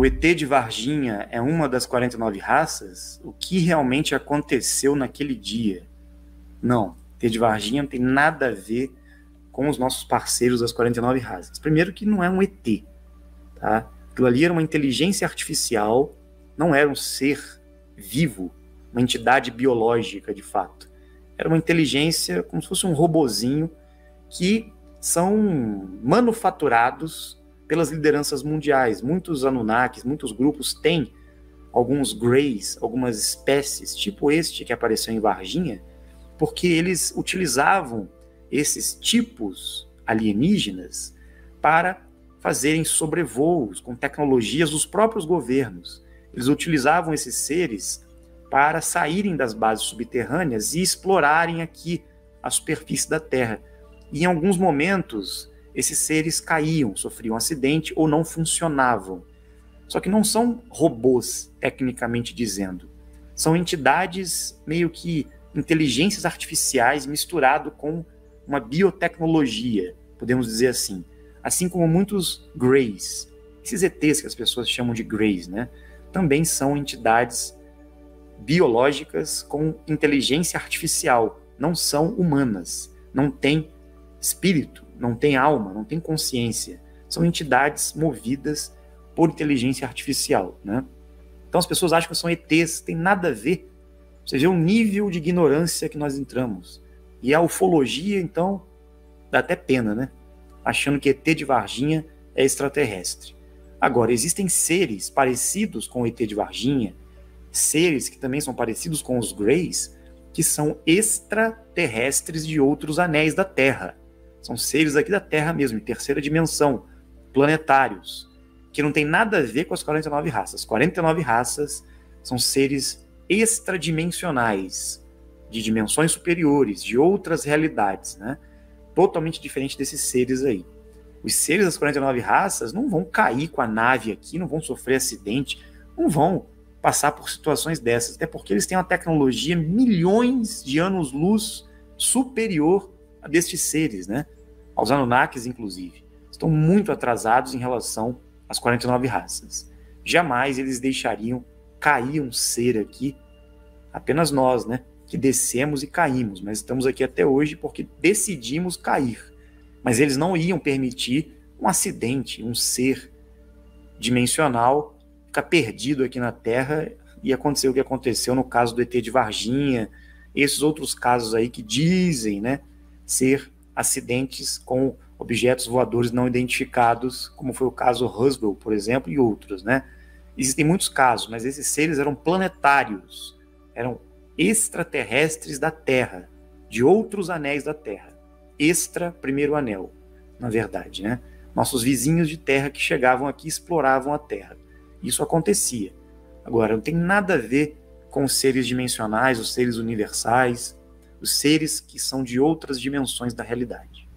o ET de Varginha é uma das 49 raças, o que realmente aconteceu naquele dia? Não, ET de Varginha não tem nada a ver com os nossos parceiros das 49 raças. Primeiro que não é um ET, tá? Aquilo ali era uma inteligência artificial, não era um ser vivo, uma entidade biológica de fato. Era uma inteligência como se fosse um robozinho que são manufaturados pelas lideranças mundiais. Muitos Anunnakis, muitos grupos têm alguns Greys, algumas espécies, tipo este que apareceu em Varginha, porque eles utilizavam esses tipos alienígenas para fazerem sobrevoos com tecnologias dos próprios governos. Eles utilizavam esses seres para saírem das bases subterrâneas e explorarem aqui a superfície da Terra. E em alguns momentos esses seres caíam, sofriam um acidente ou não funcionavam. Só que não são robôs, tecnicamente dizendo. São entidades meio que inteligências artificiais misturado com uma biotecnologia, podemos dizer assim. Assim como muitos Greys, esses ETs que as pessoas chamam de Greys, né? Também são entidades biológicas com inteligência artificial, não são humanas, não têm espírito, não tem alma, não tem consciência. São entidades movidas por inteligência artificial, né? Então as pessoas acham que são ETs, tem nada a ver. Você vê o nível de ignorância que nós entramos. E a ufologia, então, dá até pena, né? Achando que ET de Varginha é extraterrestre. Agora, existem seres parecidos com o ET de Varginha, seres que também são parecidos com os Greys, que são extraterrestres de outros anéis da Terra. São seres aqui da Terra mesmo, em terceira dimensão, planetários, que não tem nada a ver com as 49 raças. 49 raças são seres extradimensionais, de dimensões superiores, de outras realidades, né? Totalmente diferente desses seres aí. Os seres das 49 raças não vão cair com a nave aqui, não vão sofrer acidente, não vão passar por situações dessas, até porque eles têm uma tecnologia milhões de anos-luz superior destes seres, né? Aos Anunnakis, inclusive. Estão muito atrasados em relação às 49 raças. Jamais eles deixariam cair um ser aqui, apenas nós, né? Que descemos e caímos, mas estamos aqui até hoje porque decidimos cair. Mas eles não iam permitir um acidente, um ser dimensional ficar perdido aqui na Terra e acontecer o que aconteceu no caso do ET de Varginha, esses outros casos aí que dizem, né, ser acidentes com objetos voadores não identificados, como foi o caso Roswell, por exemplo, e outros, né? Existem muitos casos, mas esses seres eram planetários, eram extraterrestres da Terra, de outros anéis da Terra. Extra primeiro anel, na verdade, né? Nossos vizinhos de Terra que chegavam aqui exploravam a Terra. Isso acontecia. Agora, não tem nada a ver com seres dimensionais, os seres universais, os seres que são de outras dimensões da realidade.